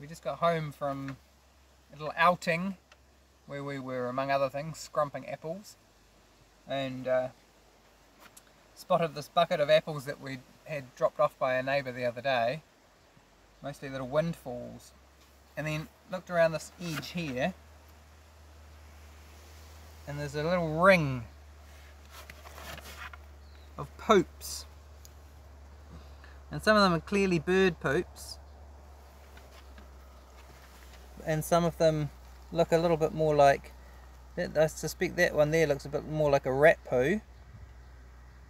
We just got home from a little outing where we were, among other things, scrumping apples and uh, spotted this bucket of apples that we had dropped off by a neighbour the other day, mostly little windfalls, and then looked around this edge here and there's a little ring of poops and some of them are clearly bird poops and some of them look a little bit more like I suspect that one there looks a bit more like a rat poo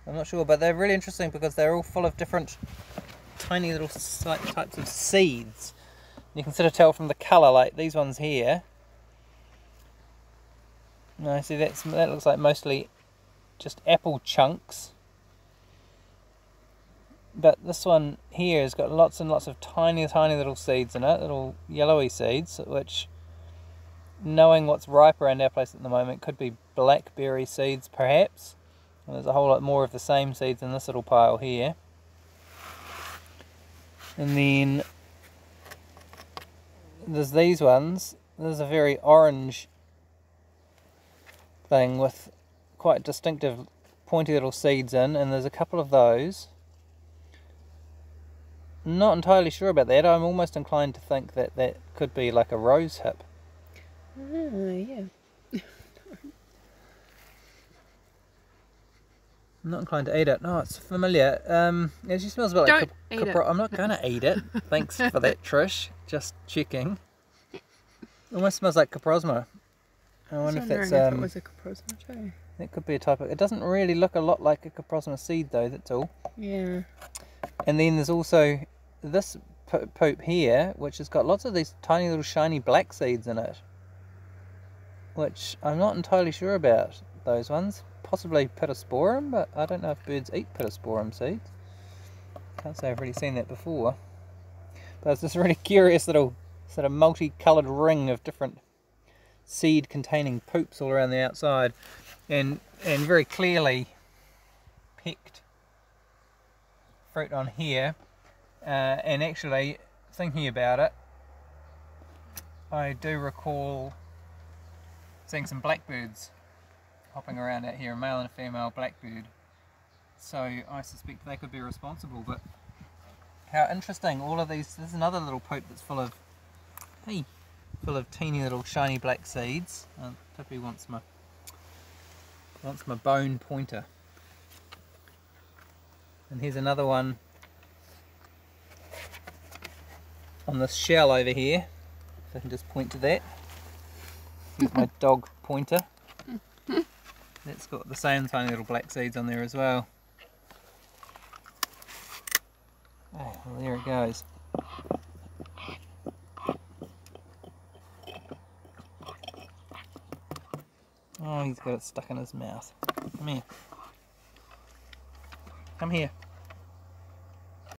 I'm not sure but they're really interesting because they're all full of different tiny little types of seeds. You can sort of tell from the colour like these ones here. No see that's that looks like mostly just apple chunks but this one here has got lots and lots of tiny tiny little seeds in it little yellowy seeds which knowing what's ripe around our place at the moment could be blackberry seeds perhaps. And there's a whole lot more of the same seeds in this little pile here. And then there's these ones. There's a very orange thing with quite distinctive pointy little seeds in and there's a couple of those not entirely sure about that. I'm almost inclined to think that that could be like a rose hip. Uh, yeah. I'm not inclined to eat it. No, it's familiar. Um, it actually smells a bit Don't like it. I'm not going to eat it. Thanks for that, Trish. Just checking. almost smells like coprosma. I wonder if that's if um, it was a coprosma too. that could be a type of. It doesn't really look a lot like a coprosma seed though. That's all. Yeah. And then there's also this po- poop here, which has got lots of these tiny little shiny black seeds in it. Which I'm not entirely sure about those ones. Possibly Pittosporum, but I don't know if birds eat Pittosporum seeds. Can't say I've really seen that before. But it's this really curious little sort of multi-coloured ring of different seed containing poops all around the outside and and very clearly picked fruit on here uh, and actually thinking about it I do recall seeing some blackbirds hopping around out here a male and a female blackbird. So I suspect they could be responsible but how interesting all of these there's another little poop that's full of hey full of teeny little shiny black seeds. Uh, Pippi wants my wants my bone pointer. And here's another one on this shell over here. If I can just point to that. Here's my dog pointer. It's got the same tiny little black seeds on there as well. Oh, well, there it goes. Oh, he's got it stuck in his mouth. Come here. Come here.